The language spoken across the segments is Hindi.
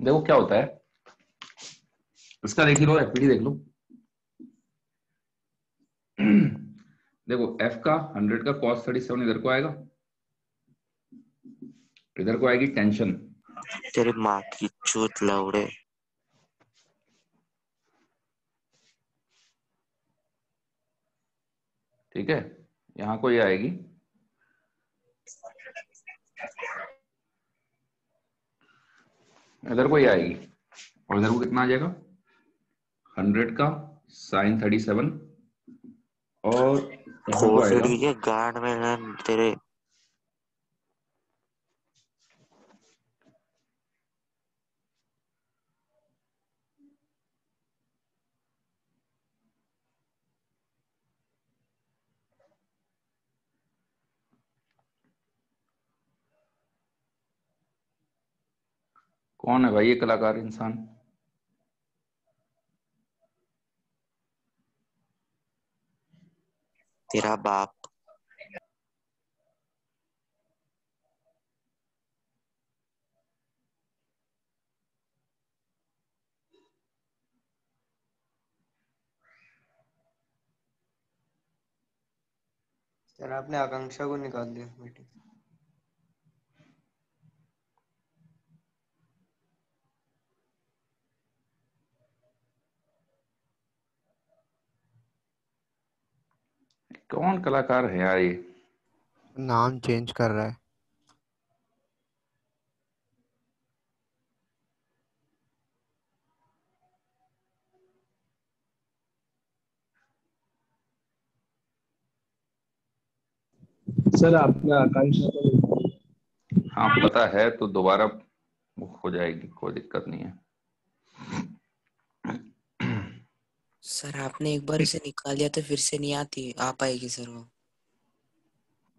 देखो क्या होता है। इसका देख लो एफपीडी देख लो। देखो एफ़ का हंड्रेड का कॉस थर्टी सेवन इधर को आएगा। इधर को आएगी टेंशन तेरे माँ की चूत लौड़े ठीक है यहाँ को ये आएगी। इधर को ये आएगी और इधर को कितना आ जाएगा? हंड्रेड का साइन थर्टी सेवन और गांड में तेरे कौन है भाई ये कलाकार इंसान? तेरा बाप। सर आपने आकांक्षा को निकाल दिया मीटिंग कौन कलाकार है यार ये? नाम चेंज कर रहा है। सर आपने आकांक्षा को हाँ पता है तो दोबारा हो जाएगी कोई दिक्कत नहीं है। सर आपने एक बार इसे निकाल दिया तो फिर से नहीं आती आ पाएगी सर वो।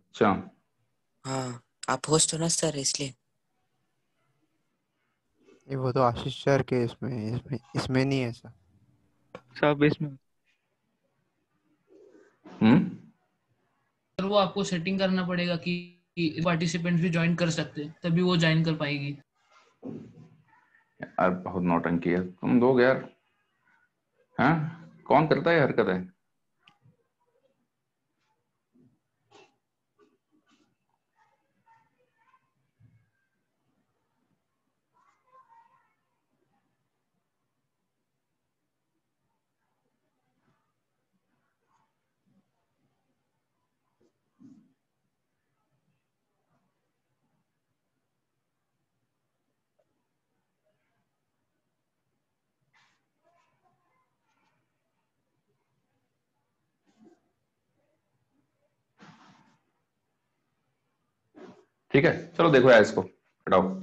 अच्छा। हाँ आप होस्ट हो ना सर इसलिए। ये वो तो आशीष सर के इसमें इसमें इसमें नहीं है सर। सब इसमें। हम्म? सर वो आपको सेटिंग करना पड़ेगा कि पार्टिसिपेंट भी ज्वाइन कर सकते हैं तभी वो ज्वाइन कर पाएगी। यार बहुत नौटंकी है। तुम लोग यार। हाँ? कौन करता है हरकत है ठीक है? चलो देखो यार इसको। हटाओ।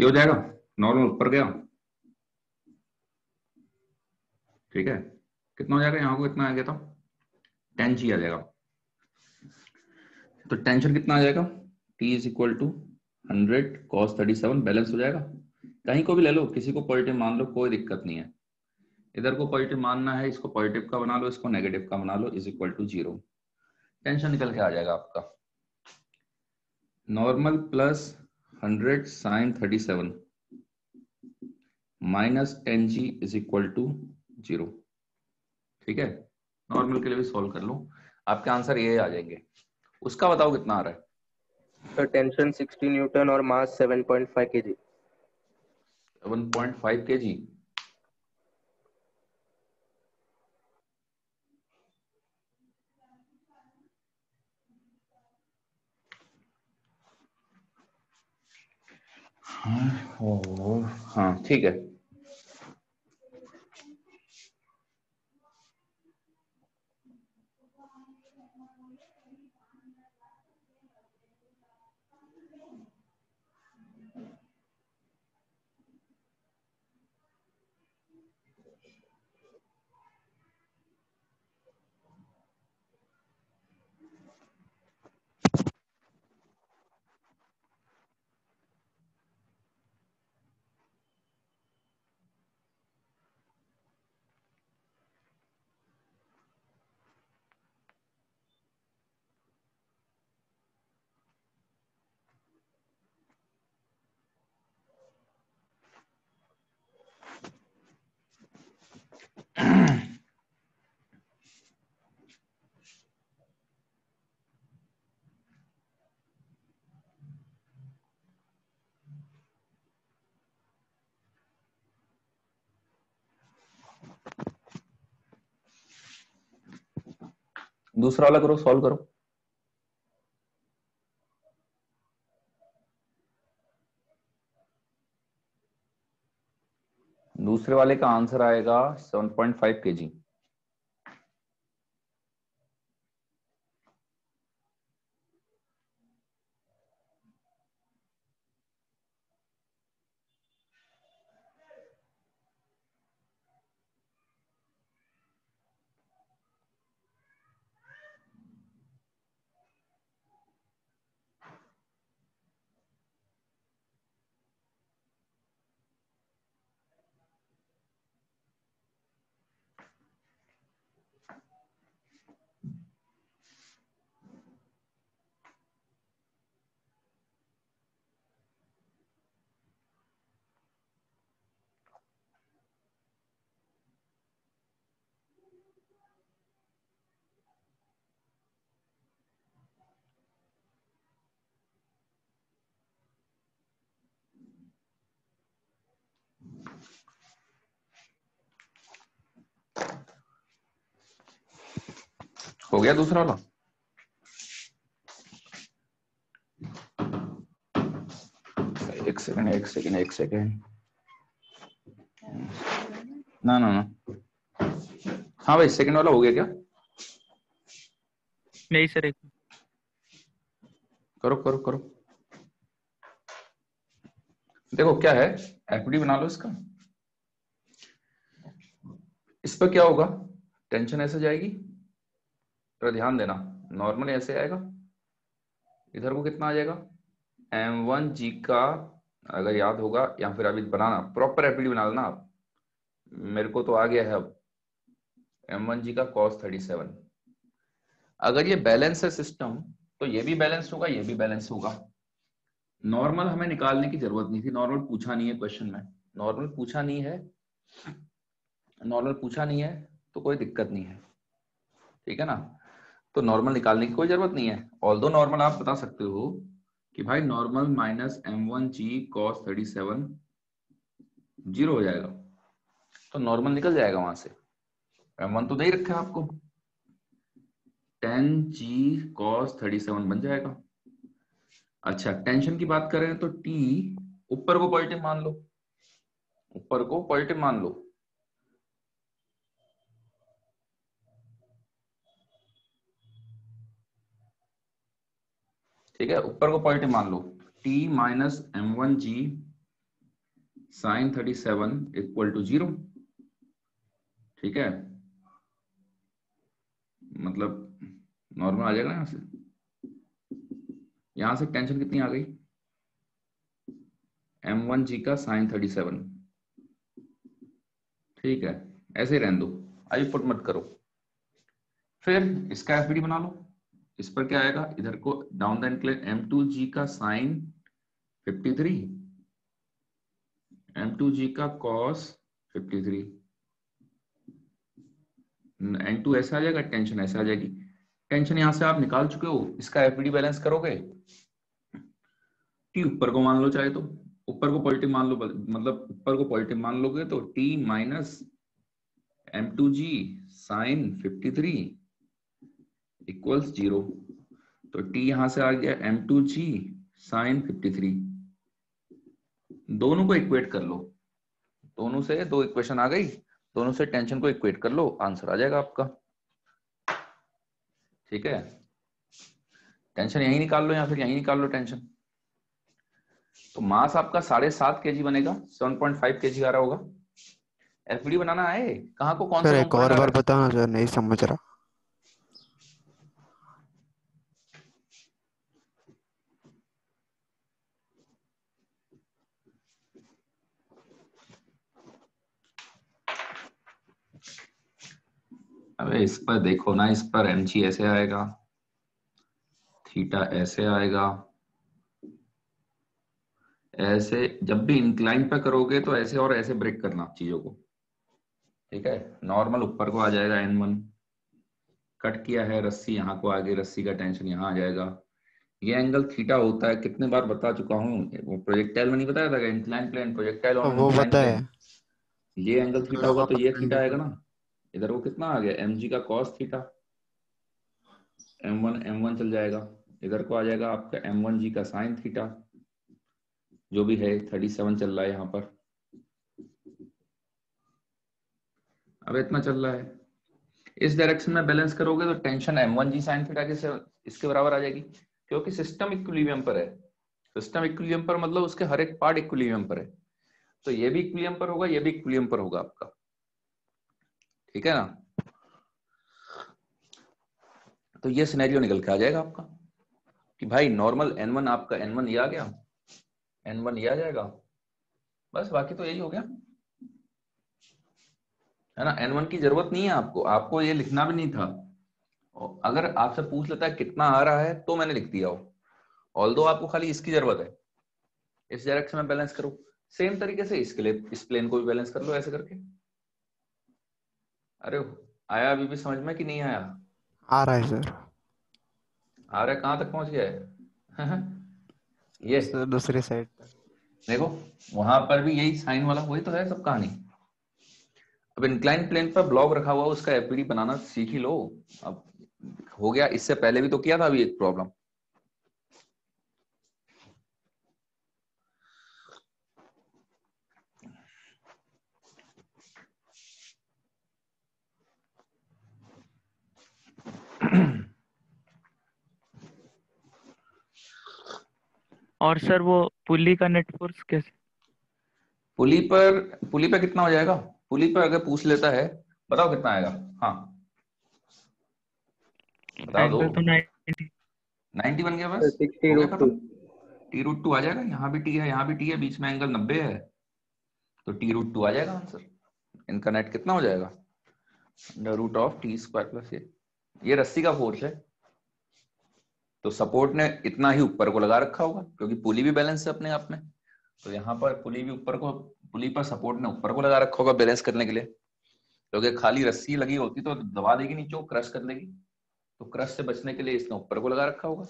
ये हो जाएगा। नॉर्मल ऊपर गया। ठीक है? कितना हो जाएगा? यहाँ को कितना आ गया था। टेन जी आ जाएगा। तो टेंशन कितना आ जाएगा? T is equal to hundred cos thirty seven balance हो जाएगा। कहीं को भी ले लो, किसी को पॉजिटिव मान लो, कोई दिक्कत नहीं है। इधर को पॉजिटिव मानना है, इसको पॉजिटिव का बना लो, इसको नेगेटिव का बना लो is equal to zero tension निकल के आ जाएगा आपका। Normal plus hundred sine thirty seven minus ten g is equal to zero ठीक है? नॉर्मल के लिए भी सॉल्व कर लो। आपके आंसर ये आ जाएँगे। उसका बताओ कितना आ रहा है? टेंशन 60 न्यूटन और मास 7.5 केजी 7.5 के हाँ हाँ ठीक है। दूसरा वाला करो सॉल्व करो। दूसरे वाले का आंसर आएगा 7.5 केजी हो गया दूसरा वाला? एक सेकंड एक सेकंड एक सेकंड ना ना ना। हाँ भाई सेकंड वाला हो गया क्या? नहीं सर एक करो करो करो। देखो क्या है? एफडी बना लो इसका। इस पर क्या होगा? टेंशन ऐसे जाएगी। तो ध्यान देना। नॉर्मल ऐसे आएगा। इधर को कितना आ जाएगा? एम वन जी का अगर याद होगा या फिर अभी बनाना प्रॉपर एफडी बना लेना आप। मेरे को तो आ गया है अब। एम वन जी का कॉस थर्टी सेवन अगर ये बैलेंस है सिस्टम तो ये भी बैलेंस होगा, ये भी बैलेंस होगा। नॉर्मल हमें निकालने की ज़रूरत नहीं थी। नॉर्मल पूछा नहीं है क्वेश्चन में। नॉर्मल पूछा नहीं है। नॉर्मल पूछा नहीं है तो कोई दिक्कत नहीं है। ठीक है ना? तो नॉर्मल निकालने की कोई ज़रूरत नहीं है। ऑल दो नॉर्मल आप बता सकते हो कि भाई normal minus m one g cos thirty seven zero हो जाएगा। तो नॉर्मल निकल जाएगा वहाँ से। एम वन तो नहीं रखा आपको। Ten g cos thirty seven बन जाएगा। अच्छा टेंशन की बात करें तो टी ऊपर को पॉजिटिव मान लो। ऊपर को पॉजिटिव मान लो। ठीक है? ऊपर को पॉजिटिव मान लो। T minus m one g sine thirty seven equal to zero ठीक है? मतलब नॉर्मल आ जाएगा यहाँ से। यहाँ से टेंशन कितनी आ गई? एम वन जी का साइन थर्टी सेवन ठीक है? ऐसे ही रहने दो। आई पुट मत करो। फिर इसका एफडी बना लो। इस पर क्या आएगा? इधर को down the m two g का sine fifty three m two g का cos fifty three N two ऐसा आ जाएगा टेंशन ऐसा आ जाएगी। टेंशन यहाँ से आप निकाल चुके हो, इसका एफडी बैलेंस करोगे? टी ऊपर को मान लो चाहे तो। ऊपर को पॉजिटिव मान लो मतलब ऊपर को पॉजिटिव मान लोगे तो T minus m two g sine fifty three equals zero तो टी यहाँ से आ गया m two g sine fifty three दोनों को इक्वेट कर लो। दोनों से दो इक्वेशन आ गई दोनों से टेंशन को इक्वेट कर लो आंसर आ जाएगा आपका। ठीक है? टेंशन यही निकाल लो या फिर यही निकाल लो टेंशन तो मास आपका साढ़े सात के जी बनेगा सेवन पॉइंट फाइव के जी आ रहा होगा। एफडी बनाना है? कहाँ को कौन सा एक और बार बताना सर नहीं समझ रहा। अबे इस पर देखो ना इस पर एम जी ऐसे आएगा थीटा ऐसे आएगा। ऐसे जब भी इंक्लाइन पे करोगे तो ऐसे और ऐसे ब्रेक करना चीज़ों को। ठीक है? नॉर्मल ऊपर को आ जाएगा एन वन कट किया है रस्सी यहाँ को आगे रस्सी का टेंशन यहाँ आ जाएगा। ये एंगल थीटा होता है कितने बार बता चुका हूँ वो प्रोजेक्टाइल में नहीं बताया था इंक्लाइन प्लेन प्रोजेक्टाइल और वो पता ये एंगल थीटा होगा तो ये थीटा आएगा ना। इधर वो कितना आ गया? एम जी का cos theta m one m one चल जाएगा। इधर को आ जाएगा आपका एम वन जी का साइन थीटा जो भी है थर्टी सेवन चल रहा है यहाँ पर। अब इतना चल रहा है। इस डायरेक्शन में बैलेंस करोगे तो tension m one g sine theta के इसके बराबर आ जाएगी, क्योंकि सिस्टम इक्विलिब्रियम पर है। सिस्टम इक्विलिब्रियम पर मतलब उसके हर एक पार्ट इक्विलिब्रियम पर है। तो ये भी इक्विलिब्रियम पर होगा, ये भी इक्विलिब्रियम पर होगा आपका। ठीक है ना? तो ये सिनेरियो निकल के आ जाएगा आपका कि भाई नॉर्मल एन वन आपका एन वन ये आ गया एन वन ये आ जाएगा। बस बाकी तो यही हो गया। है ना? एन वन की ज़रूरत नहीं है आपको। आपको ये लिखना भी नहीं था। अगर आपसे पूछ लेता है कितना आ रहा है तो मैंने लिख दिया हो। ऑल आपको खाली इसकी ज़रूरत है। इस डायरेक्शन में बैलेंस करो। सेम तरीके से इसके लिए, इस प्लेन को भी बैलेंस कर लो ऐसे करके। अरे आया अभी भी समझ में कि नहीं आया? आ रहा है सर। आ रहा है? कहाँ तक पहुँच गया है? ये। सर दूसरी साइड देखो वहाँ पर भी यही साइन वाला वही तो है सब कहानी। अब इंक्लाइन प्लेन पर ब्लॉक रखा हुआ उसका एपीडी बनाना सीख ही लो। अब हो गया इससे पहले भी तो किया था अभी एक प्रॉब्लम और सर वो पुली का नेट फोर्स कैसे? पुली पर पुली पर कितना हो जाएगा? पुली पर अगर पूछ लेता है बताओ कितना आएगा? हाँ। बता दो। एंगल तो 90 नाइनटी बन गया बस। टू रूट टू आ जाएगा? यहाँ भी टी है यहाँ भी टी है बीच में एंगल नब्बे है। तो टी रूट टू आ जाएगा आंसर इनका नेट कितना हो जाएगा? Under root of T square plus ये ये रस्सी का फोर्स है तो सपोर्ट ने इतना ही ऊपर को लगा रखा होगा, क्योंकि पुली भी बैलेंस है अपने आप में। तो यहाँ पर पुली भी ऊपर को, पुली पर सपोर्ट ने ऊपर को लगा रखा होगा बैलेंस करने के लिए। क्योंकि खाली रस्सी लगी होती तो दबा देगी नीचे क्रश कर देगी। तो क्रश से बचने के लिए इसने ऊपर को लगा रखा होगा।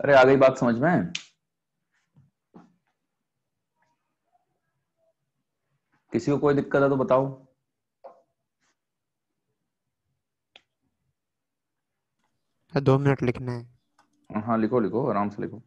अरे आ गई बात समझ में? किसी को कोई दिक्कत है तो बताओ। दो मिनट लिखना है। हाँ लिखो लिखो आराम से लिखो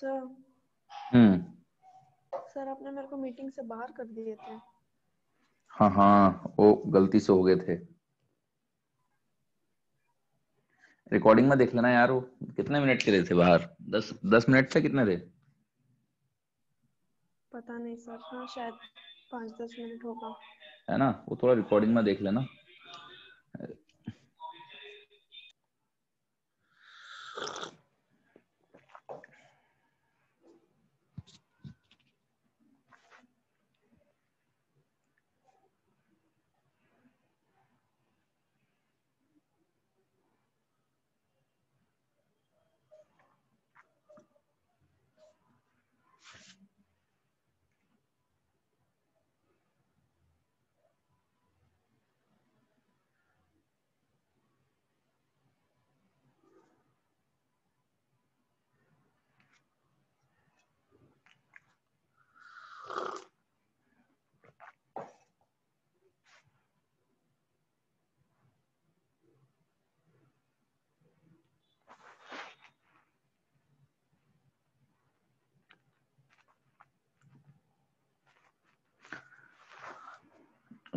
सर हम्म सर आपने मेरे को मीटिंग से बाहर कर दिए थे। हाँ हाँ वो गलती से हो गए थे। रिकॉर्डिंग में देख लेना यार वो कितने मिनट के लिए थे बाहर? दस दस मिनट से कितने थे? पता नहीं सर हाँ शायद पाँच दस मिनट होगा। है ना? वो थोड़ा रिकॉर्डिंग में देख लेना।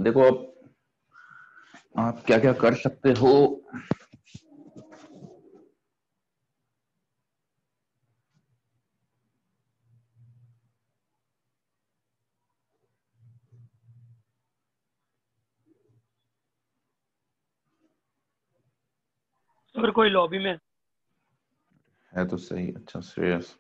देखो अब आप क्या क्या कर सकते हो? अगर कोई लॉबी में? है तो सही अच्छा श्रेयस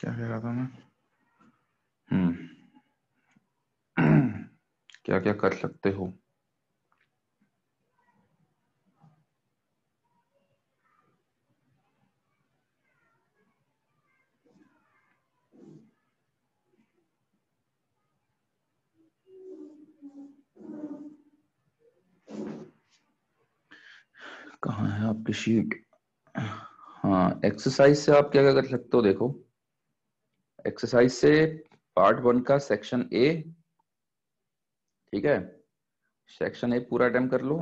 क्या कह रहा था मैं हम्म क्या क्या कर सकते हो कहाँ है आपकी शीट हाँ एक्सरसाइज से आप क्या क्या कर सकते हो देखो एक्सरसाइज से पार्ट वन का सेक्शन ए ठीक है? सेक्शन ए पूरा अटेम्प्ट कर लो।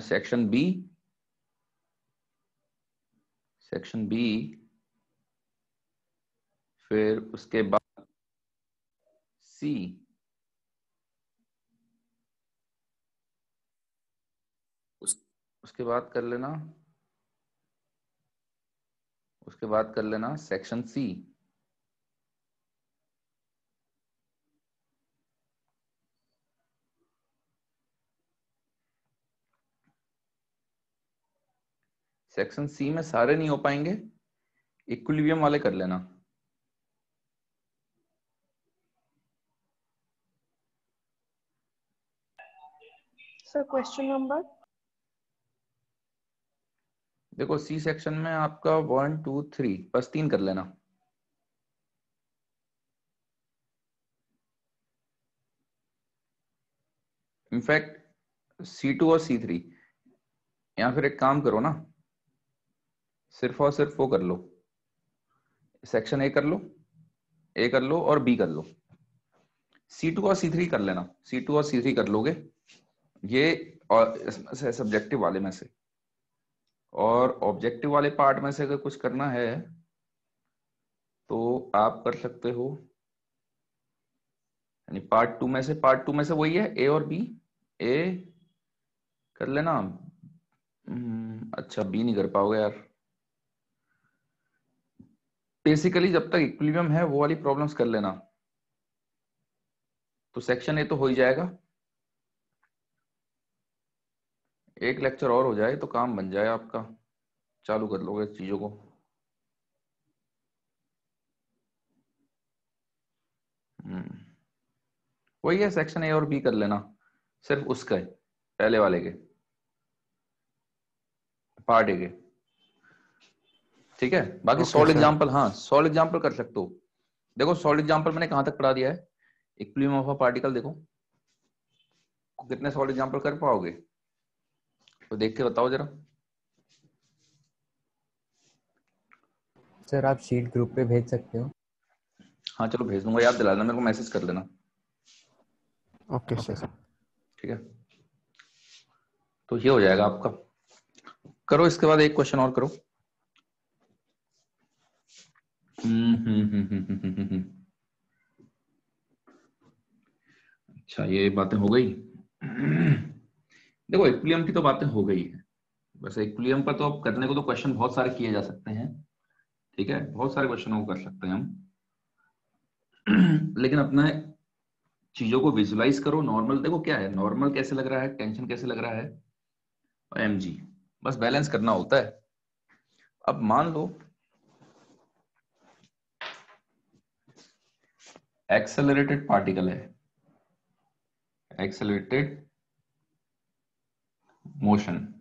सेक्शन बी सेक्शन बी फिर उसके बाद सी उस, उसके बाद कर लेना। उसके बाद कर लेना सेक्शन सी सेक्शन सी में सारे नहीं हो पाएँगे इक्विलिब्रियम वाले कर लेना। सर क्वेश्चन नंबर देखो सी सेक्शन में आपका वन टू थ्री बस तीन कर लेना। इनफैक्ट सी टू और सी थ्री या फिर एक काम करो ना, सिर्फ़ और सिर्फ़ वो कर लो। सेक्शन ए कर लो ए कर लो और बी कर लो। सी टू और सी थ्री कर लेना। सी टू और सी थ्री कर लोगे। ये और सब्जेक्टिव वाले में से। और ऑब्जेक्टिव वाले पार्ट में से अगर कुछ करना है तो आप कर सकते हो। यानी पार्ट टू में से पार्ट टू में से वही है ए और बी ए कर लेना। हम्म, अच्छा बी नहीं कर पाओगे यार। बेसिकली जब तक इक्विलिब्रियम है वो वाली प्रॉब्लम्स कर लेना। तो सेक्शन ए तो हो ही जाएगा। एक लेक्चर और हो जाए तो काम बन जाए आपका। चालू कर लोगे चीज़ों को। हम्म। वही है सेक्शन ए और बी कर लेना। सिर्फ़ उसका है पहले वाले के। पार्ट ए के। ठीक है? बाकी सॉल्ड. एग्जांपल हाँ सॉल्ड एग्जांपल कर सकते हो। देखो सॉल्ड एग्जांपल मैंने कहाँ तक पढ़ा दिया है? इक्विलिब्रियम ऑफ़ अ पार्टिकल देखो। कितने सॉल्ड एग्जांपल कर पाओगे? तो देख के बताओ जरा। सर आप शीट ग्रुप पे भेज सकते हो। हाँ चलो भेज दूँगा याद दिला देना मेरे को मैसेज कर लेना। ओके सर ठीक है। तो ये हो जाएगा आपका। करो इसके बाद एक क्वेश्चन और करो। हम्म, हम्म, हम्म, हम्म, हम्म, हम्म, हम्म। अच्छा ये बातें हो गई। देखो इक्विलिब्रियम की तो बातें हो गई है। वैसे इक्विलिब्रियम पर तो करने को तो क्वेश्चन बहुत सारे किए जा सकते हैं। ठीक है? बहुत सारे क्वेश्चनों को कर सकते हैं हम। लेकिन अपना चीज़ों को विजुलाइज करो। नॉर्मल देखो क्या है? नॉर्मल कैसे लग रहा है? टेंशन कैसे लग रहा है? और एम बस बैलेंस करना होता है। अब मान लो एक्सेलरेटेड पार्टिकल है। Accelerated motion.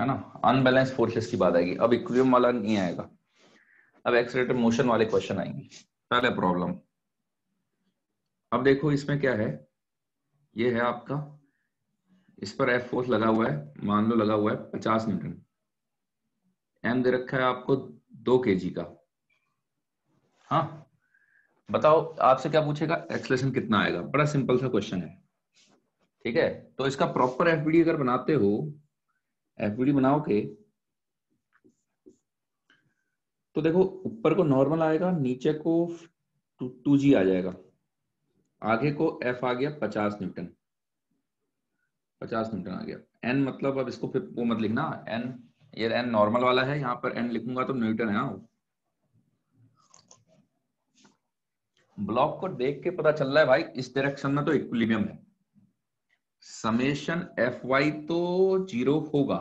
है ना? अनबैलेंस फोर्सेस की बात आएगी। अब इक्विलिब्रियम वाला नहीं आएगा। अब एक्सेलरेटेड मोशन वाले क्वेश्चन आएँगे। पहले प्रॉब्लम अब देखो इसमें क्या है? ये है आपका। इस पर एफ़ फोर्स लगा हुआ है। मान लो लगा हुआ है पचास न्यूटन। एम दे रखा है आपको दो के जी का। हाँ? बताओ, आपसे क्या पूछेगा? एक्सलेशन कितना आएगा? बड़ा सिंपल सा क्वेश्चन है। ठीक है? तो इसका प्रॉपर एफबीडी अगर बनाते हो एफबीडी बनाओ के तो देखो, ऊपर को नॉर्मल आएगा, नीचे को टू जी आ जाएगा। आगे को एफ़ आ गया पचास न्यूटन। पचास न्यूटन आ गया। एन मतलब अब इसको फिर वो मत लिखना। एन ये एन नॉर्मल वाला है, यहाँ पर एन लिखूँगा तो न्यूटन है हाँ। ब्लॉक को देख के पता चल रहा है भाई, इस डायरेक्शन में तो इक्विलिब्रियम है। समेशन एफ़ वाई तो ज़ीरो होगा।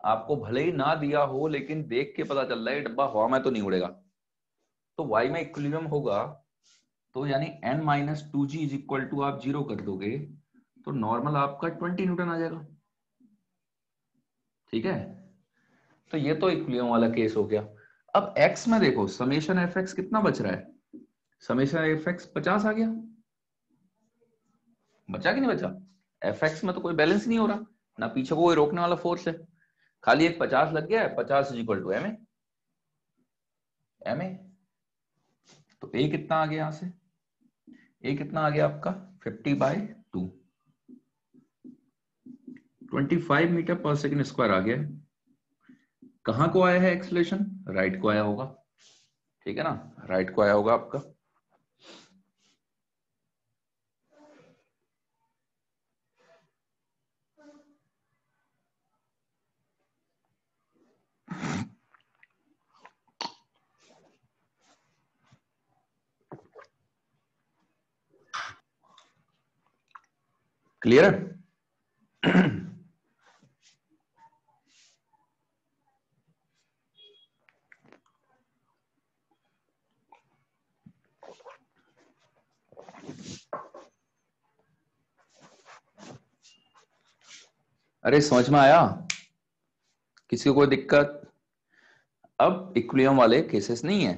आपको भले ही ना दिया हो, लेकिन देख के पता चल रहा है डब्बा हवा में तो नहीं उड़ेगा। तो वाई में इक्विलिब्रियम होगा तो यानी N minus two g is equal to आप ज़ीरो कर दोगे तो नॉर्मल आपका ट्वेंटी न्यूटन आ जाएगा। ठीक है? तो ये तो इक्विलिब्रियम वाला केस हो गया। अब एक्स में देखो समेशन एफ़ एक्स कितना बच रहा है? समेशन एफ़ एक्स पचास आ गया। बचा कि नहीं बचा? एफ़ एक्स में तो कोई बैलेंस नहीं हो रहा। ना पीछे को कोई रोकने वाला फोर्स है। खाली एक पचास लग गया है, पचास is equal to m m a तो ए कितना आ गया यहाँ से? ए कितना आ गया आपका? Fifty by two twenty five metre per second square आ गया कहाँ को आया है एक्सलेशन राइट को आया होगा। ठीक है ना? राइट को आया होगा आपका। क्लियर है अरे, समझ में आया? किसी को कोई दिक्कत? अब इक्विलिब्रियम वाले केसेस नहीं है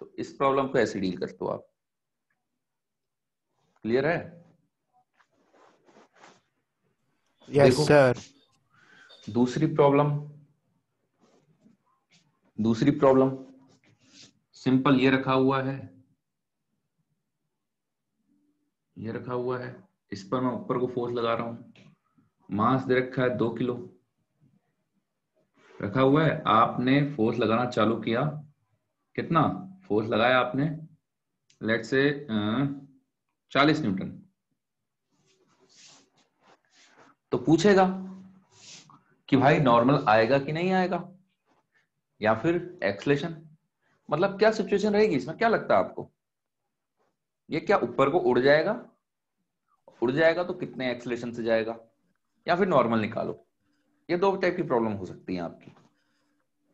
तो इस प्रॉब्लम को ऐसे डील करते हो आप। क्लियर है? देखो। सर दूसरी प्रॉब्लम दूसरी प्रॉब्लम सिंपल ये रखा हुआ है ये रखा हुआ है इस पर मैं ऊपर को फोर्स लगा रहा हूँ। मास दे रखा है दो किलो। रखा हुआ है आपने फोर्स लगाना चालू किया। कितना? फोर्स लगाया आपने? लेट से चालीस न्यूटन। तो पूछेगा कि भाई नॉर्मल आएगा कि नहीं आएगा? या फिर एक्सलेशन मतलब क्या सिचुएशन रहेगी इसमें? क्या लगता है आपको? ये क्या ऊपर को उड़ जाएगा? उड़ जाएगा तो कितने एक्सलेशन से जाएगा? या फिर नॉर्मल निकालो। ये दो टाइप की प्रॉब्लम हो सकती है आपकी।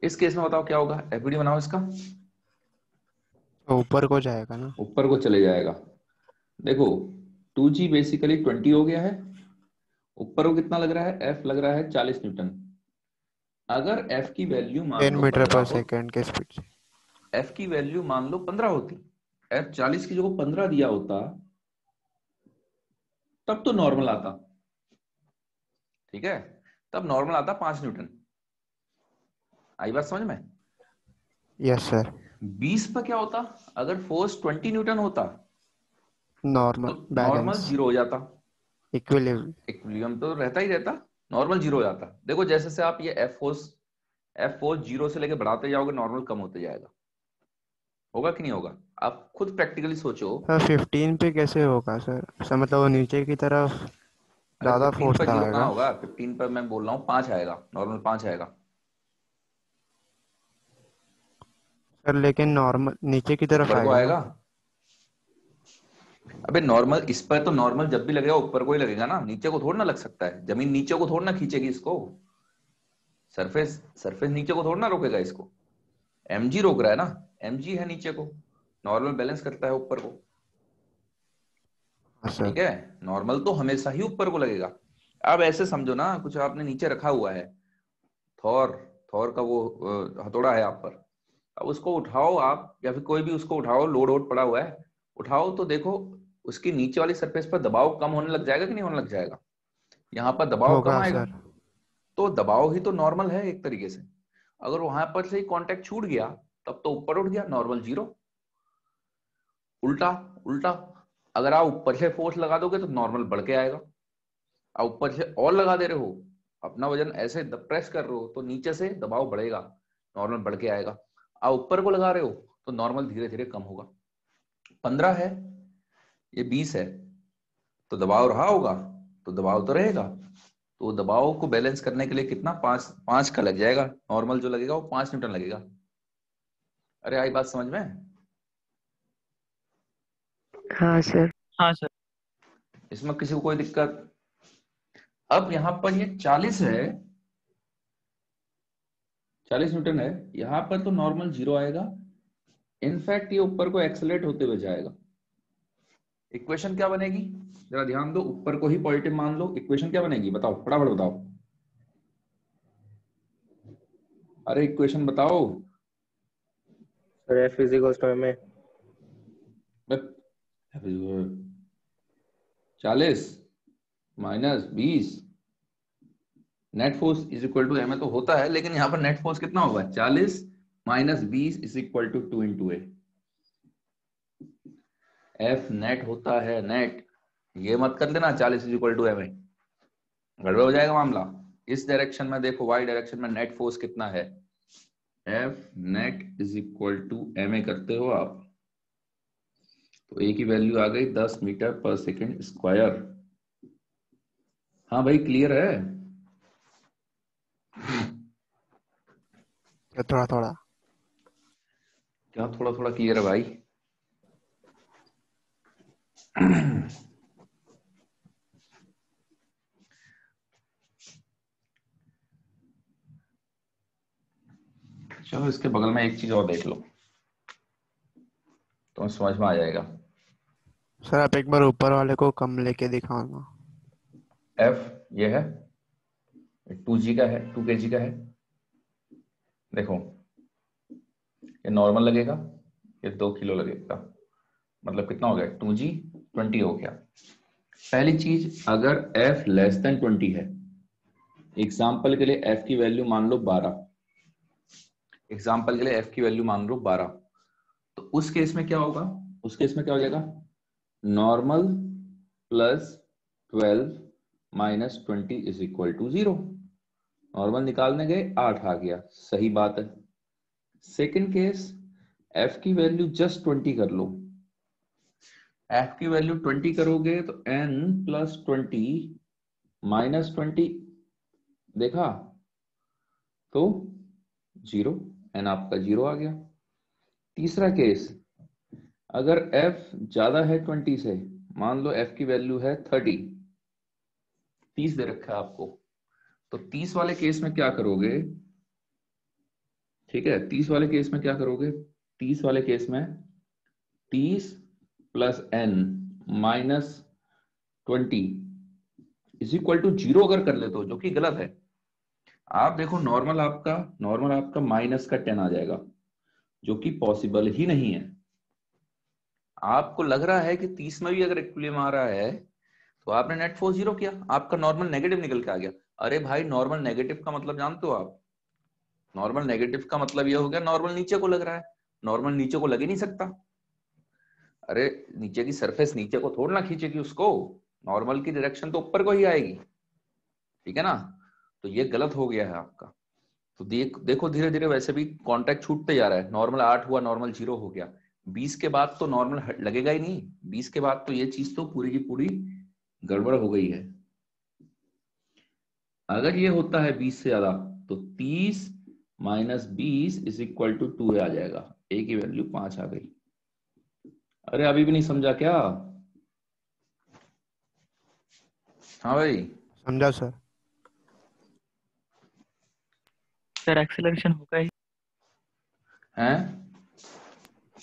इस केस में बताओ क्या होगा? एफबीडी बनाओ इसका। तो ऊपर को जाएगा ना। ऊपर को चले जाएगा। देखो टू जी बेसिकली ट्वेंटी हो गया है। ऊपर को कितना लग रहा है? एफ़ लग रहा है चालीस न्यूटन। अगर एफ़ की वैल्यू मान टेन लो मीटर पर सेकेंड के स्पीड से। एफ़ की वैल्यू मान लो पंद्रह होती। एफ़ चालीस की जगह पंद्रह दिया होता तब तो नॉर्मल आता। ठीक है? तब नॉर्मल आता पाँच न्यूटन। आई बात समझ में? यस सर बीस पर क्या होता? अगर फोर्स ट्वेंटी न्यूटन होता नॉर्मल नॉर्मल ज़ीरो हो जाता। इक्विलिब्रियम इक्विलिब्रियम तो रहता ही रहता नॉर्मल ज़ीरो हो जाता। देखो जैसे से आप ये F force F force zero से लेके बढ़ाते जाओगे नॉर्मल कम होते जाएगा। होगा कि नहीं होगा? आप खुद प्रैक्टिकली सोचो। सर फिफ्टीन पे कैसे होगा सर? सर मतलब वो नीचे की तरफ़ ज़्यादा फोर्स आएगा। होगा? 15 पर मैं बोल रहा हूँ पाँच आएगा। नॉर्मल पाँच आएगा। सर लेकिन नॉर्मल नीचे की तरफ़ आएगा। आएगा? अबे नॉर्मल इस पर तो नॉर्मल जब भी लगेगा ऊपर को ही लगेगा ना। नीचे को थोड़ा ना लग सकता है। ज़मीन नीचे को थोड़ा ना खींचेगी इसको। सरफेस सरफेस नीचे को थोड़ा ना रोकेगा इसको। एमजी रोक रहा है ना। एमजी है नीचे को। नॉर्मल बैलेंस करता है ऊपर को। हाँ ठीक है? नॉर्मल तो हमेशा ही ऊपर को लगेगा। अब ऐसे समझो ना कुछ आपने नीचे रखा हुआ है। थौर थौर का वो हथौड़ा है आप पर। अब उसको उठाओ आप या फिर कोई भी उसको उठाओ लोड वोड पड़ा हुआ है। उठाओ तो देखो उसकी नीचे वाली सरफेस पर दबाव कम होने लग जाएगा कि नहीं होने लग जाएगा? यहाँ पर दबाव कम आएगा। तो दबाव ही तो नॉर्मल है एक तरीके से। अगर वहाँ पर से ही कांटेक्ट छूट गया तब तो ऊपर उठ गया नॉर्मल ज़ीरो उल्टा उल्टा। अगर आप ऊपर से फोर्स लगा दोगे तो नॉर्मल बढ़ के आएगा। आप ऊपर से और लगा दे रहे हो अपना वज़न ऐसे प्रेस कर रहे हो तो नीचे से दबाव बढ़ेगा नॉर्मल बढ़ के आएगा। आप ऊपर को लगा रहे हो तो नॉर्मल धीरे धीरे कम होगा। पंद्रह है ये बीस है तो दबाव रहा होगा तो दबाव तो रहेगा। तो दबाव को बैलेंस करने के लिए कितना? पाँच पाँच का लग जाएगा। नॉर्मल जो लगेगा वो पाँच न्यूटन लगेगा। अरे आई बात समझ में? हाँ सर। हाँ सर। इसमें किसी को कोई दिक्कत? अब यहाँ पर ये चालीस है। चालीस न्यूटन है। यहाँ पर तो नॉर्मल ज़ीरो आएगा। इनफैक्ट ये ऊपर को एक्सलेट होते हुए जाएगा। इक्वेशन क्या बनेगी? जरा ध्यान दो ऊपर को ही पॉजिटिव मान लो इक्वेशन क्या बनेगी? बताओ फटाफट बताओ। अरे इक्वेशन बताओ। सर टू चालीस माइनस बीस। Net force is equal to m तो होता है लेकिन यहाँ पर नेट फोर्स कितना होगा? चालीस माइनस बीस is equal to two into A F net होता है नेट ये मत कर देना चालीस is equal to M A गड़बड़ हो जाएगा मामला। इस डायरेक्शन में देखो वाई डायरेक्शन में नेट फोर्स कितना है? F net is equal to M A करते हो आप। तो ए की वैल्यू आ गई दस मीटर पर सेकेंड स्क्वायर हाँ भाई क्लियर है? थोड़ा थोड़ा। क्या थोड़ा थोड़ा क्लियर है भाई? चलो इसके बगल में एक चीज़ और देख लो। तो समझ में आ जाएगा। सर आप एक बार ऊपर वाले को कम लेके दिखाओ ना एफ़ ये है टू जी का है टू के जी का है। देखो ये नॉर्मल लगेगा ये दो किलो लगेगा। मतलब कितना हो गया? टू जी ट्वेंटी हो गया। पहली चीज़, अगर एफ़ लेस देन ट्वेंटी है एग्ज़ाम्पल के लिए एफ़ की वैल्यू मान लो बारह। एग्ज़ाम्पल के लिए एफ़ की वैल्यू मान लो बारह। तो उस केस में क्या होगा? उस केस में क्या हो जाएगा? Normal plus twelve minus twenty is equal to zero normal निकालने गए, आठ आ गया। सही बात है। सेकेंड केस एफ़ की वैल्यू जस्ट ट्वेंटी कर लो। एफ़ की वैल्यू ट्वेंटी करोगे तो N plus twenty minus twenty देखा? तो ज़ीरो एन आपका ज़ीरो आ गया। तीसरा केस अगर एफ़ ज़्यादा है 20 से, मान लो एफ़ की वैल्यू है 30 30 दे रखा है आपको। तो 30 वाले केस में क्या करोगे? ठीक है 30 वाले केस में क्या करोगे? 30 वाले केस में 30 plus N minus twenty is equal to zero अगर कर लेते हो जो कि गलत है। आप देखो नॉर्मल आपका नॉर्मल आपका माइनस का टेन आ जाएगा, जो कि पॉसिबल ही नहीं है। आपको लग रहा है कि तीस में भी अगर इक्विलियम आ रहा है तो आपने नेट फोर्स ज़ीरो किया। आपका नॉर्मल नेगेटिव निकल के आ गया। अरे भाई नॉर्मल नेगेटिव का मतलब जानते हो आप? नॉर्मल नेगेटिव का मतलब यह हो गया नॉर्मल नीचे को लग रहा है। नॉर्मल नीचे को लग ही नहीं सकता। अरे, नीचे की सरफेस नीचे को थोड़ा ना खींचेगी उसको। नॉर्मल की डायरेक्शन तो ऊपर को ही आएगी। ठीक है ना? तो ये गलत हो गया है आपका। तो देख, देखो धीरे धीरे वैसे भी कॉन्ट्रैक्ट छूटते जा रहा है। नॉर्मल आठ हुआ नॉर्मल ज़ीरो हो गया। बीस के बाद तो नॉर्मल लगेगा ही नहीं। बीस के बाद तो ये चीज़ तो पूरी की पूरी गड़बड़ हो गई है। अगर ये होता है बीस से ज़्यादा तो तीस माइनस बीस इज़ इक्वल टू टू आ जाएगा। ए की वैल्यू पाँच आ गई। अरे अभी भी नहीं समझा क्या? हाँ भाई। समझा सर। सर एक्सेलरेशन होगा ही। हैं?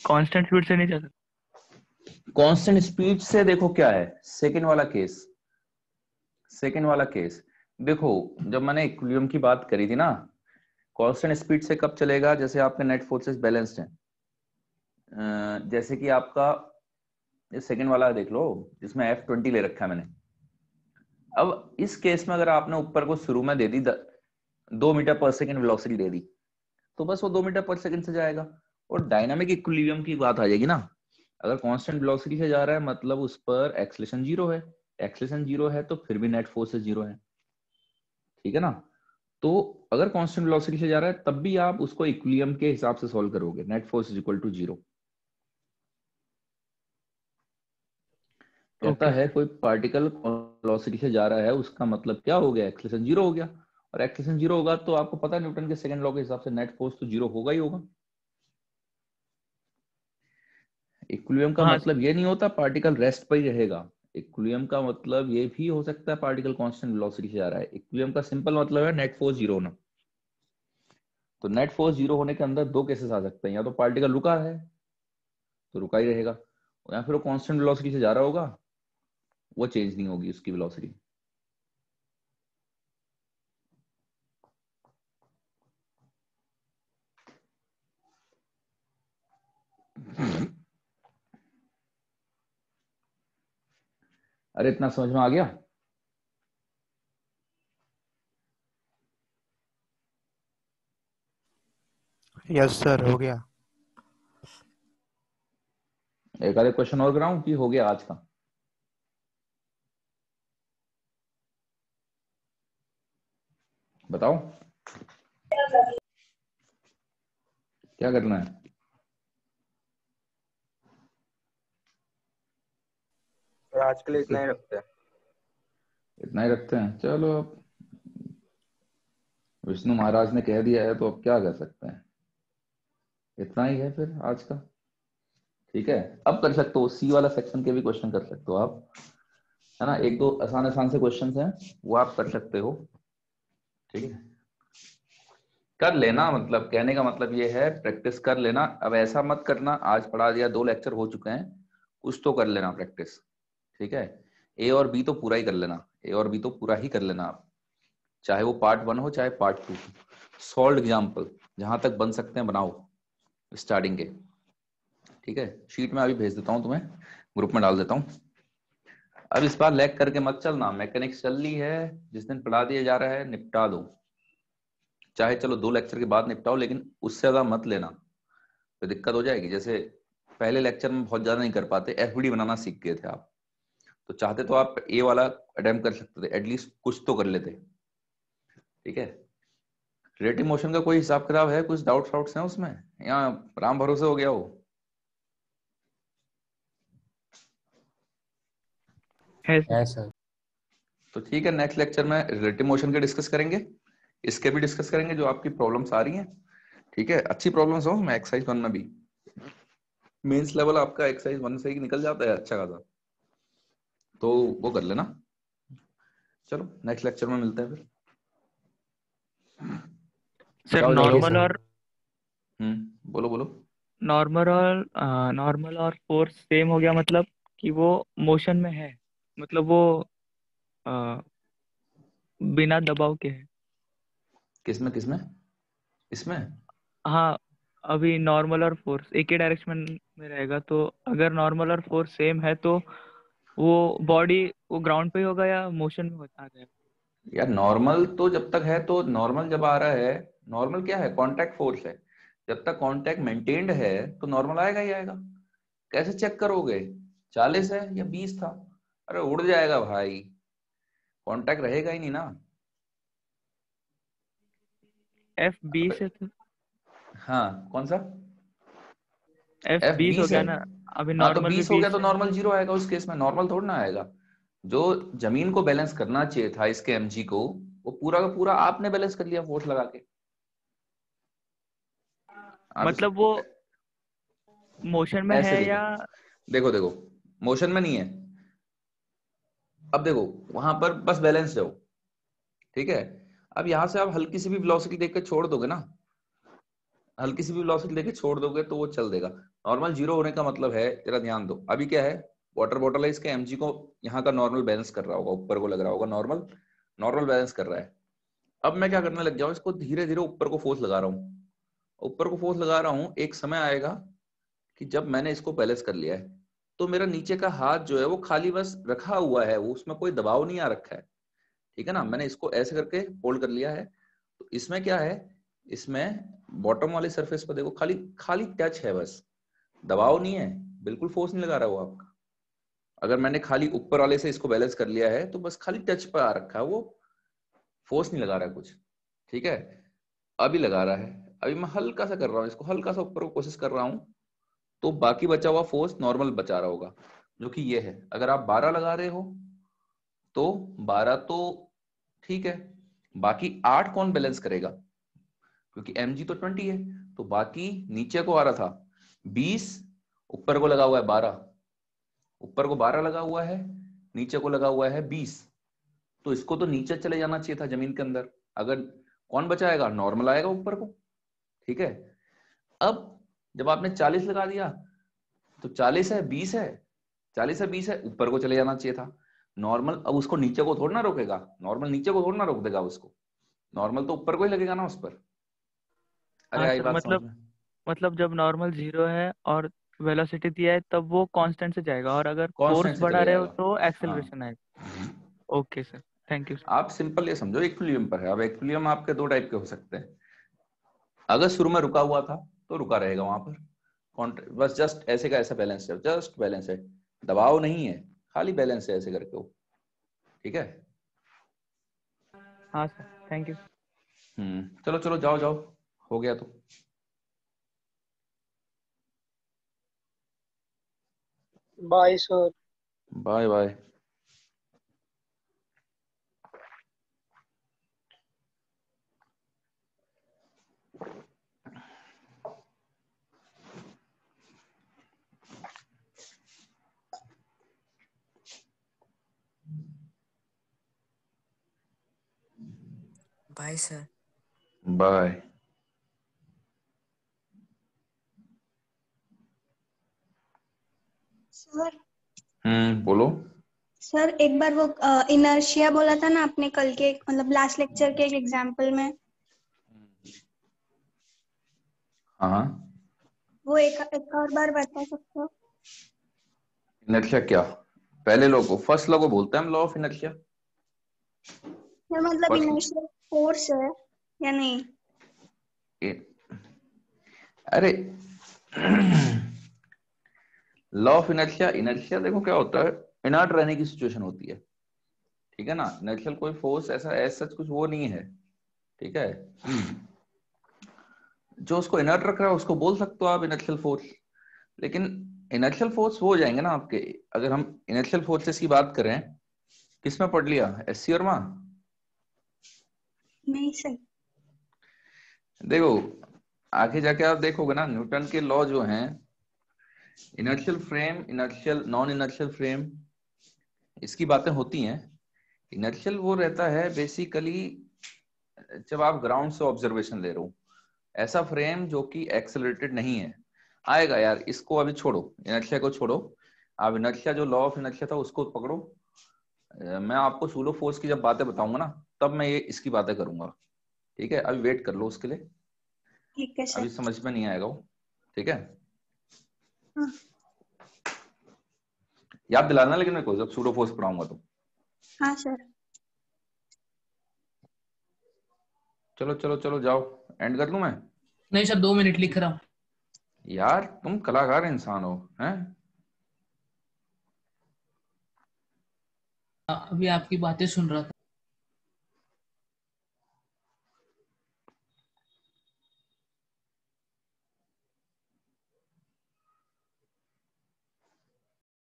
कांस्टेंट स्पीड से नहीं चल सकता। कांस्टेंट स्पीड से देखो क्या है। सेकंड वाला केस सेकंड वाला केस देखो जब मैंने इक्विलिब्रियम की बात करी थी ना कांस्टेंट स्पीड से कब चलेगा? जैसे आपके नेट फोर्सेस बैलेंस्ड हैं। जैसे कि आपका सेकंड वाला देख लो, जिसमें एफ़ ट्वेंटी ले रखा है मैंने। अब इस केस में अगर आपने ऊपर को शुरू में दे दी, दो मीटर पर सेकेंड वेलोसिटी दे दी तो बस वो दो मीटर पर सेकेंड से जाएगा। और डायनामिक इक्विलिब्रियम की बात आ जाएगी ना। अगर कांस्टेंट वेलोसिटी से जा रहा है मतलब उस पर एक्सलेशन ज़ीरो है। एक्सलेशन ज़ीरो है तो फिर भी नेट फोर्स ज़ीरो है। ठीक है ना? तो अगर कांस्टेंट वेलोसिटी से जा रहा है, तब भी आप उसको इक्विलियम के हिसाब से सॉल्व करोगे। Net force is equal to zero Okay. है कोई पार्टिकल वेलोसिटी से जा रहा है उसका मतलब क्या हो गया? एक्सेलरेशन ज़ीरो हो गया। और एक्सेलरेशन ज़ीरो होगा तो आपको पता है न्यूटन के सेकंड लॉ के हिसाब से नेट फोर्स तो ज़ीरो होगा ही होगा। इक्विलियम का हाँ। मतलब ये नहीं होता पार्टिकल रेस्ट पर ही रहेगा। इक्विलियम का मतलब ये भी हो सकता है पार्टिकल कांस्टेंट वेलोसिटी से जा रहा है। इक्विलियम का सिंपल मतलब है नेट फोर्स ज़ीरो होना। तो नेट फोर्स ज़ीरो होने के अंदर दो केसेस आ सकते हैं। या तो पार्टिकल रुका है तो रुका ही रहेगा। या फिर वो कांस्टेंट वेलोसिटी से जा रहा होगा वो चेंज नहीं होगी उसकी वेलोसिटी अरे इतना समझ में आ गया? यस सर हो गया। एक आधे क्वेश्चन और कराऊं कि हो गया आज का? बताओ। क्या करना है? आज के लिए इतना ही रखते हैं। इतना ही रखते हैं। चलो अब विष्णु महाराज ने कह दिया है तो अब क्या कर सकते हैं? इतना ही है फिर आज का। ठीक है? अब कर सकते हो सी वाला सेक्शन के भी क्वेश्चन कर सकते हो आप। है ना? एक दो आसान आसान से क्वेश्चन हैं वो आप कर सकते हो। ठीक है। कर लेना मतलब कहने का मतलब ये है प्रैक्टिस कर लेना। अब ऐसा मत करना, आज पढ़ा दिया, दो लेक्चर हो चुके हैं, कुछ तो कर लेना प्रैक्टिस ठीक है? ए और बी तो पूरा ही कर लेना ए और बी तो पूरा ही कर लेना आप। चाहे वो पार्ट वन हो, चाहे पार्ट टू सॉल्व एग्ज़ाम्पल जहाँ तक बन सकते हैं, बनाओ स्टार्टिंग के। ठीक है? शीट में अभी भेज देता हूँ तुम्हें ग्रुप में डाल देता हूँ। अब इस बार लैग करके मत चलना। मैकेनिक्स चल रही है, जिस दिन पढ़ा दिया जा रहा है, निपटा दो। चाहे चलो दो लेक्चर के बाद निपटाओ, लेकिन उससे ज़्यादा मत लेना। तो दिक्कत हो जाएगी। जैसे पहले लेक्चर में बहुत ज़्यादा नहीं कर पाते एफ़ बनाना सीख गए थे आप। तो चाहते तो आप ए वाला अटेम्प्ट कर सकते थे एटलीस्ट कुछ तो कर लेते। ठीक है? रिलेटिव मोशन का कोई हिसाब किताब है? कुछ डाउट हैं उसमें? या राम भरोसे हो गया हो? है सर तो ठीक है नेक्स्ट लेक्चर में रिलेटिव मोशन के डिस्कस करेंगे। इसके भी डिस्कस करेंगे जो आपकी प्रॉब्लम्स आ रही हैं। ठीक है अच्छी प्रॉब्लम्स हो मैं एक्सरसाइज वन में भी। मेंस लेवल आपका एक्सरसाइज वन से ही निकल जाता है अच्छा खासा। तो वो कर लेना। चलो नेक्स्ट लेक्चर में मिलते हैं फिर। सर नॉर्मल और हम्म बोलो बोलो। नॉर्मल और नॉर्मल और फोर्स सेम हो गया मतलब कि वो मोशन में है। मतलब वो अ, बिना दबाव के है। किसमें किसमें इसमें हाँ अभी नॉर्मल और फोर्स एक ही डायरेक्शन में रहेगा तो अगर नॉर्मल और फोर्स सेम है तो वो बॉडी वो ग्राउंड पे होगा या मोशन में होता आ जाएगा यार नॉर्मल तो जब तक है तो नॉर्मल जब आ रहा है नॉर्मल क्या है? कांटेक्ट फोर्स है। जब तक कांटेक्ट मेंटेन्ड है तो नॉर्मल आएगा ही आएगा। कैसे चेक करोगे? चालीस है या बीस था? अरे उड़ जाएगा भाई। कांटेक्ट रहेगा ही नहीं ना। एफ़ बीस है तो हाँ कौन सा? एफ़ F बीस हो गया ना अभी हाँ तो नॉर्मल बीस हो गया तो नॉर्मल ज़ीरो आएगा उस केस में। नॉर्मल थोड़ा ना आएगा। जो ज़मीन को बैलेंस करना चाहिए था इसके एमजी को वो पूरा का पूरा आपने बैलेंस कर लिया फोर्स लगा के। मतलब वो मोशन में है या देखो देखो। मोशन में नहीं है। अब देखो, वहाँ पर बस बैलेंस रहो, ठीक है? अब यहाँ से आप हल्की सी भी वेलोसिटी के छोड़ दोगे ना, हल्की सी भी वेलोसिटी देके छोड़ दोगे तो वो चल देगा। नॉर्मल ज़ीरो होने का मतलब है जरा ध्यान दो। अभी क्या है वाटर बॉटल है, इसके एमजी को यहाँ का नॉर्मल बैलेंस कर रहा होगा, ऊपर को लग रहा होगा नॉर्मल नॉर्मल बैलेंस कर रहा है। अब मैं क्या करने लग जाऊँ इसको धीरे धीरे ऊपर को फोर्स लगा रहा हूँ। ऊपर को फोर्स लगा रहा हूँ, एक समय आएगा कि जब मैंने इसको बैलेंस कर लिया है। तो मेरा नीचे का हाथ जो है वो खाली बस रखा हुआ है, वो उसमें कोई दबाव नहीं आ रखा है। ठीक है ना? मैंने इसको ऐसे करके होल्ड कर लिया है। तो इसमें क्या है? इसमें बॉटम वाले सरफेस पर देखो, खाली खाली टच है बस। दबाव नहीं है, बिल्कुल फोर्स नहीं लगा रहा वो आपका। अगर मैंने खाली ऊपर वाले से इसको बैलेंस कर लिया है तो बस खाली टच पर आ रखा है वो। फोर्स नहीं लगा रहा है कुछ। ठीक है? अभी लगा रहा है। अभी मैं हल्का सा कर रहा हूँ इसको, हल्का सा ऊपर कोशिश कर रहा हूँ। तो बाकी बचा हुआ फोर्स नॉर्मल बचा रहा होगा, जो कि ये है। अगर आप 12 लगा रहे हो तो 12 तो ठीक है, बाकी 8 कौन बैलेंस करेगा? क्योंकि mg तो 20 है तो बाकी नीचे को आ रहा था 20 ऊपर को लगा हुआ है 12 ऊपर को 12 लगा हुआ है, नीचे को लगा हुआ है 20 तो इसको तो नीचे चले जाना चाहिए था ज़मीन के अंदर। अगर कौन बचाएगा? नॉर्मल आएगा ऊपर को, ठीक है। अब जब आपने 40 लगा दिया तो 40 है 20 है 40 है 20 है ऊपर को चले जाना चाहिए था। नॉर्मल अब उसको नीचे को थोड़ा ना रोकेगा। नॉर्मल नीचे को थोड़ा ना रोक देगा उसको। नॉर्मल तो ऊपर को ही लगेगा ना उस पर। अरे हाँ आई बात मतलब मतलब जब नॉर्मल ज़ीरो है और वेलोसिटी दिया है तब वो कांस्टेंट से जाएगा। और अगर फोर्स बढ़ा रहे हो तो हाँ। एक्सेलरेशन आएगा। ओके सर थैंक यू आप सिंपल ये समझो इक्विलिब्रियम पर है। अब इक्विलिब्रियम आपके दो टाइप के हो सकते हैं। अगर शुरू में रुका हुआ था तो रुका रहेगा वहाँ पर। बस जस्ट ऐसे का ऐसा बैलेंस है। जस्ट बैलेंस है। दबाव नहीं है। खाली बैलेंस है ऐसे करके वो। ठीक है? हाँ सर। थैंक यू हम्म। चलो चलो जाओ जाओ। हो गया तो। Bye sir bye bye bye sir bye sir hmm बोलो। सर एक बार वो इनर्शिया बोला था ना आपने कल के मतलब लास्ट लेक्चर के एक एग्जांपल में? हाँ। वो एक एक और बार बता सकते हो? इनर्शिया क्या? पहले लॉ को फ़र्स्ट लॉ को बोलते हैं हम लॉ ऑफ़ इनर्शिया सर मतलब इनर्शिया फोर्स है या नहीं? अरे लॉ ऑफ़ इनर्शिया इनर्शिया देखो क्या होता है? इनर्ट रहने की सिचुएशन होती है। ठीक है ना? इनर्शियल कोई फोर्स ऐसा ऐसा कुछ वो नहीं है। ठीक है? जो उसको इनर्ट रख रहा है, उसको बोल सकते हो आप इनर्शियल फोर्स लेकिन इनर्शियल फोर्स वो हो जाएँगे ना आपके। अगर हम इनर्शियल फोर्सेस की बात करें, किसमें पढ़ लिया? एस सी और माँ नहीं सर देखो, आगे जाके आप देखोगे ना, न्यूटन के लॉ जो हैं inertial frame inertial non inertial frame इसकी बातें होती हैं। इनर्शियल वो रहता है बेसिकली जब आप ग्राउंड से ऑब्जर्वेशन ले रहे हो, ऐसा फ्रेम जो कि एक्सेलरेटेड नहीं है। आएगा यार, इसको अभी छोड़ो इनर्शिया को छोड़ो। आप इनर्शिया जो लॉ ऑफ़ इनर्शिया था, उसको पकड़ो। मैं आपको सूलो फोर्स की जब बातें बताऊँगा ना तब मैं ये इसकी बातें करूँगा। ठीक है? अभी वेट कर लो उसके लिए। ठीक है अभी समझ में नहीं आएगा वो। ठीक है? हाँ। याद दिलाना लेकिन मेरे को जब सूडो फोर्स पढ़ाऊँगा तो। हाँ सर चलो चलो चलो जाओ। एंड कर लू मैं? नहीं सर दो मिनट लिख रहा हूँ। यार तुम कलाकार इंसान हो? हैं अभी आपकी बातें सुन रहा था।